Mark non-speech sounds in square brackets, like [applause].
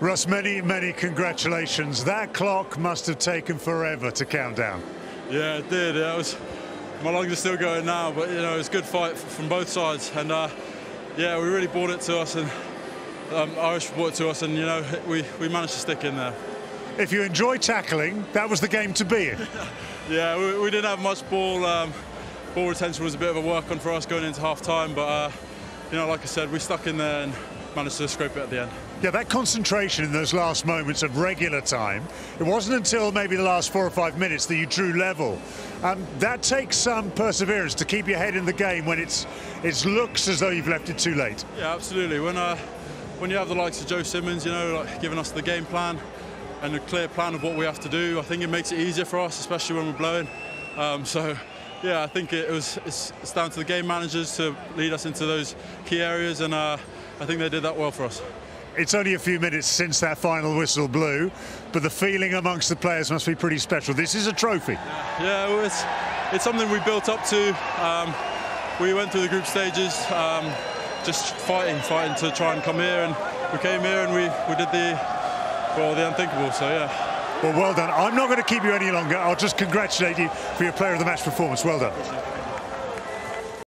Rus, many, many congratulations. That clock must have taken forever to count down. Yeah, it did. Was my lungs are still going now, but you know, it was a good fight from both sides, and uh, yeah, we really brought it to us, and um, Irish brought it to us, and you know, we we managed to stick in there. If you enjoy tackling, that was the game to be in. [laughs] yeah, we, we, didn't have much ball. Um, ball retention was a bit of a work on for us going into half time, but uh, you know, like I said, we stuck in there and managed to scrape it at the end. Yeah, that concentration in those last moments of regular time, it wasn't until maybe the last four or five minutes that you drew level. Um, that takes some perseverance to keep your head in the game when it's it looks as though you've left it too late. Yeah, absolutely. When uh, when you have the likes of Joe Simmonds, you know, like giving us the game plan and a clear plan of what we have to do, I think it makes it easier for us, especially when we're blowing. Um, so yeah, I think it was it's, it's, down to the game managers to lead us into those key areas, and uh, I think they did that well for us. It's only a few minutes since that final whistle blew, but the feeling amongst the players must be pretty special. This is a trophy. Yeah, yeah well, it's, it's something we built up to. Um, we went through the group stages, um, just fighting, fighting to try and come here, and we came here and we, we did the well the unthinkable. So yeah. Well, well done. I'm not going to keep you any longer. I'll just congratulate you for your player of the match performance. Well done.